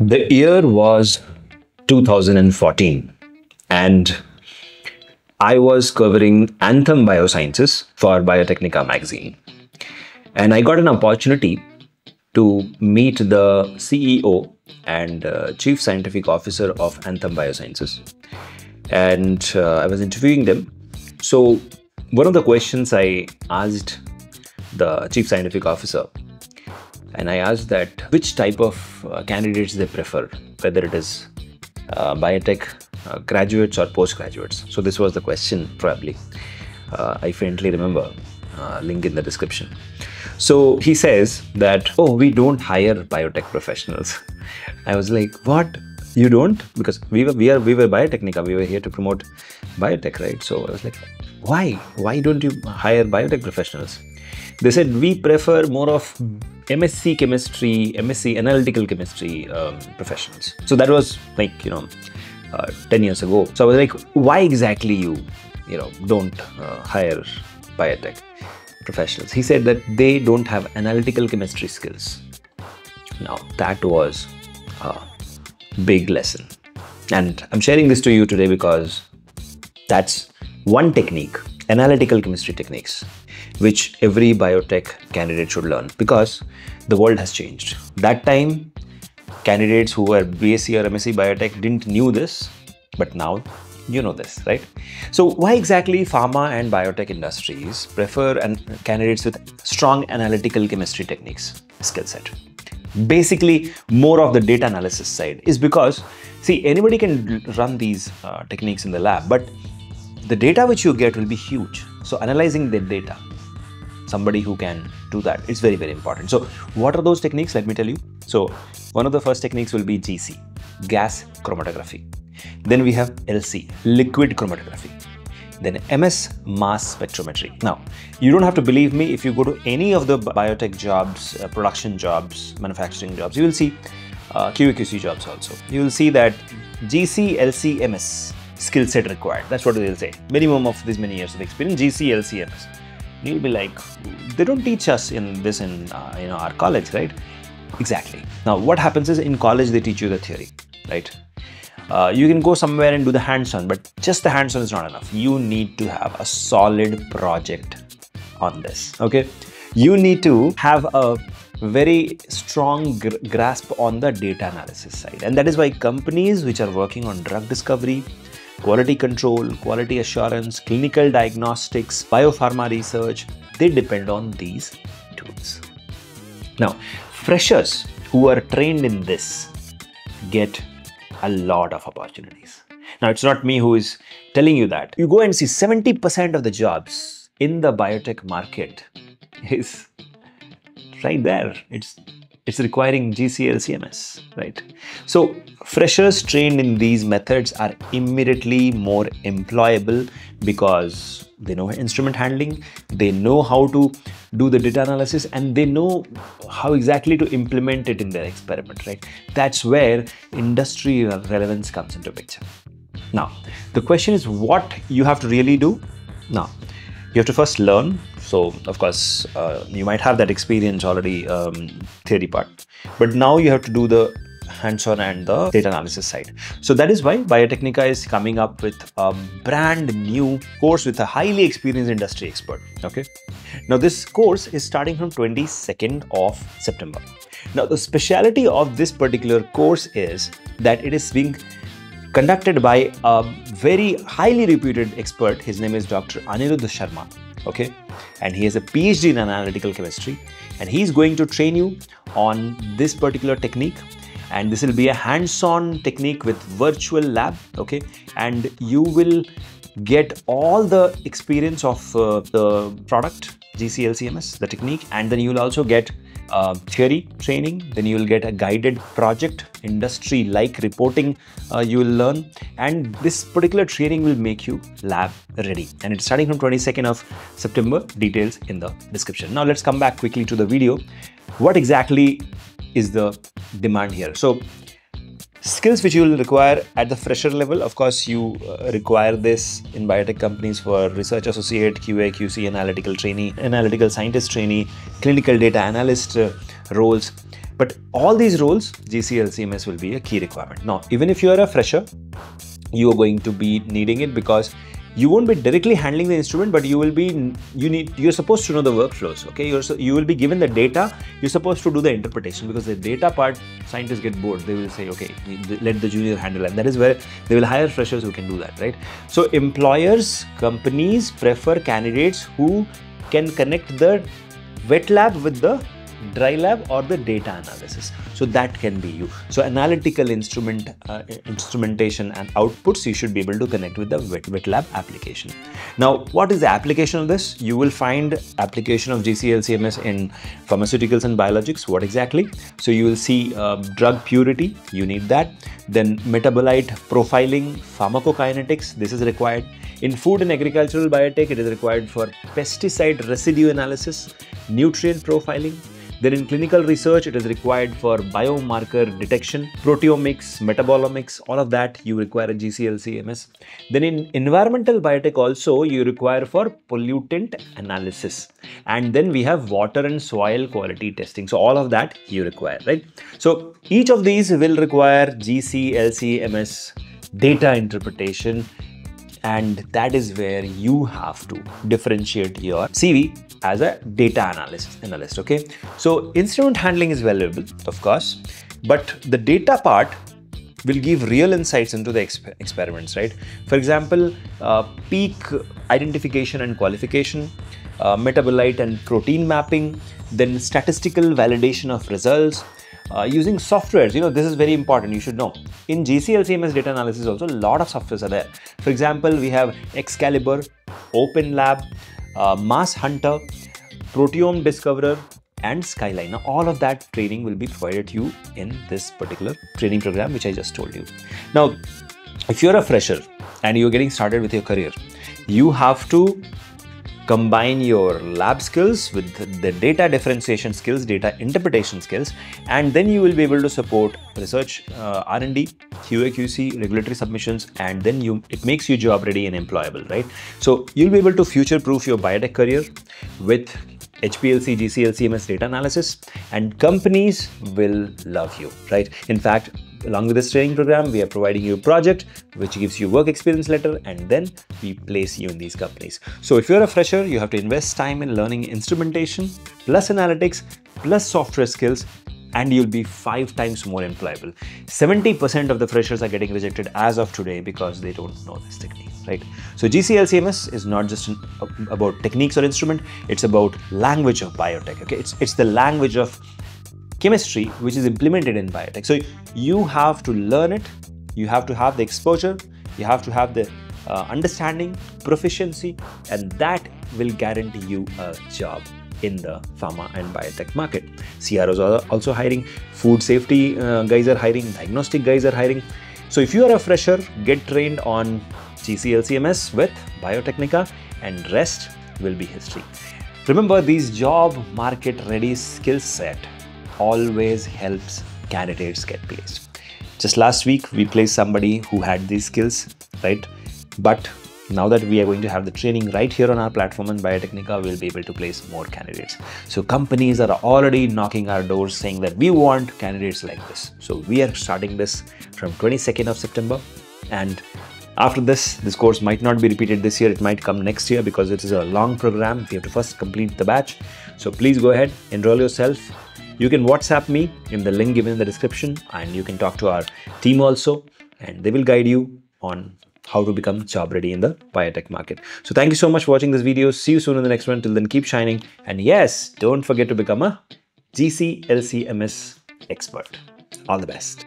The year was 2014 and I was covering Anthem Biosciences for Biotecnika magazine. And I got an opportunity to meet the CEO and uh, Chief Scientific Officer of Anthem Biosciences. And uh, I was interviewing them. So, one of the questions I asked the Chief Scientific Officer and I asked that which type of uh, candidates they prefer, whether it is uh, biotech uh, graduates or postgraduates. So this was the question probably. Uh, I faintly remember. Uh, link in the description. So he says that oh we don't hire biotech professionals. I was like what you don't because we were we are we were Biotecnika we were here to promote biotech right so i was like why why don't you hire biotech professionals they said we prefer more of MSc chemistry, MSc analytical chemistry um, professionals. So that was like, you know, uh, 10 years ago. So I was like, why exactly you, you know, don't uh, hire biotech professionals? He said that they don't have analytical chemistry skills. Now that was a big lesson. And I'm sharing this to you today because that's one technique, analytical chemistry techniques which every biotech candidate should learn because the world has changed. That time, candidates who were BSc or MSc biotech didn't knew this, but now you know this, right? So why exactly pharma and biotech industries prefer and candidates with strong analytical chemistry techniques skill set? Basically, more of the data analysis side is because, see, anybody can run these uh, techniques in the lab, but the data which you get will be huge. So analyzing the data somebody who can do that. It's very, very important. So what are those techniques? Let me tell you. So one of the first techniques will be GC, gas chromatography. Then we have LC, liquid chromatography. Then MS, mass spectrometry. Now, you don't have to believe me. If you go to any of the biotech jobs, uh, production jobs, manufacturing jobs, you will see uh, QA/QC jobs also. You will see that GC, LC, MS skill set required. That's what they'll say. Minimum of these many years of experience, GC, LC, MS you'll be like they don't teach us in this in uh, you know our college right? Exactly. Now what happens is in college they teach you the theory right? Uh, you can go somewhere and do the hands-on but just the hands-on is not enough. You need to have a solid project on this okay? You need to have a very strong gr grasp on the data analysis side. And that is why companies which are working on drug discovery quality control, quality assurance, clinical diagnostics, biopharma research, they depend on these tools. Now, freshers who are trained in this get a lot of opportunities. Now, it's not me who is telling you that. You go and see 70% of the jobs in the biotech market is right there. It's it's requiring GCLCMS, right? So freshers trained in these methods are immediately more employable because they know instrument handling, they know how to do the data analysis, and they know how exactly to implement it in their experiment, right? That's where industry relevance comes into picture. Now, the question is what you have to really do. Now, you have to first learn so of course uh, you might have that experience already um, theory part. But now you have to do the hands-on and the data analysis side. So that is why Biotecnika is coming up with a brand new course with a highly experienced industry expert okay? Now this course is starting from 22nd of september. Now the speciality of this particular course is that it is being conducted by a very highly reputed expert. His name is Dr. Aniruddha Sharma. Okay, and he has a PhD in analytical chemistry, and he's going to train you on this particular technique. And this will be a hands-on technique with virtual lab. Okay, and you will get all the experience of uh, the product GCLCMS, the technique, and then you'll also get uh, theory training, then you will get a guided project, industry like reporting uh, you will learn and this particular training will make you lab ready and it's starting from 22nd of September, details in the description. Now let's come back quickly to the video. What exactly is the demand here? So Skills which you will require at the fresher level, of course, you uh, require this in biotech companies for research associate, QA, QC, analytical trainee, analytical scientist trainee, clinical data analyst uh, roles. But all these roles, GCLCMS will be a key requirement. Now, even if you are a fresher, you are going to be needing it because you won't be directly handling the instrument but you will be you need you're supposed to know the workflows okay? You're you will be given the data. You're supposed to do the interpretation because the data part scientists get bored. They will say okay let the junior handle and that is where they will hire freshers who can do that right? So employers companies prefer candidates who can connect the wet lab with the dry lab or the data analysis. So that can be you. So analytical instrument uh, instrumentation and outputs you should be able to connect with the wet, wet lab application. Now what is the application of this? You will find application of gclcms in pharmaceuticals and biologics. What exactly? So you will see uh, drug purity. You need that. Then metabolite profiling pharmacokinetics. This is required. In food and agricultural biotech it is required for pesticide residue analysis nutrient profiling then in clinical research, it is required for biomarker detection, proteomics, metabolomics, all of that you require a GCLCMS. Then in environmental biotech also you require for pollutant analysis. And then we have water and soil quality testing. So all of that you require, right? So each of these will require GCLCMS data interpretation and that is where you have to differentiate your CV as a data analyst analyst okay? So instrument handling is valuable of course but the data part will give real insights into the exp experiments right? For example uh, peak identification and qualification uh, metabolite and protein mapping then statistical validation of results uh, using softwares you know this is very important you should know in gclcms data analysis also a lot of softwares are there for example we have Xcalibur open lab uh, Mass Hunter, Proteome Discoverer, and Skyline. Now, all of that training will be provided to you in this particular training program, which I just told you. Now, if you're a fresher and you're getting started with your career, you have to combine your lab skills with the data differentiation skills, data interpretation skills, and then you will be able to support research, uh, R&D, QA, QC, regulatory submissions, and then you it makes you job ready and employable, right? So you'll be able to future-proof your biotech career with HPLC, GCLC, MS data analysis, and companies will love you, right? In fact, along with this training program, we are providing you a project which gives you work experience letter and then we place you in these companies. So if you're a fresher, you have to invest time in learning instrumentation plus analytics plus software skills and you'll be five times more employable. 70% of the freshers are getting rejected as of today because they don't know this technique, right? So GCLCMS is not just an, about techniques or instrument, it's about language of biotech, okay? It's, it's the language of chemistry which is implemented in biotech. So you have to learn it, you have to have the exposure, you have to have the uh, understanding, proficiency, and that will guarantee you a job in the pharma and biotech market. CROs are also hiring, food safety uh, guys are hiring, diagnostic guys are hiring. So if you are a fresher, get trained on GCLCMS with Biotecnika and rest will be history. Remember these job market ready skill set always helps candidates get placed. Just last week, we placed somebody who had these skills, right? But now that we are going to have the training right here on our platform in Biotecnika, we'll be able to place more candidates. So companies are already knocking our doors saying that we want candidates like this. So we are starting this from 22nd of September and after this, this course might not be repeated this year, it might come next year because it is a long program. We have to first complete the batch. So please go ahead, enroll yourself, you can WhatsApp me in the link given in the description and you can talk to our team also and they will guide you on how to become job ready in the biotech market. So thank you so much for watching this video. See you soon in the next one. Till then, keep shining. And yes, don't forget to become a GCLCMS expert. All the best.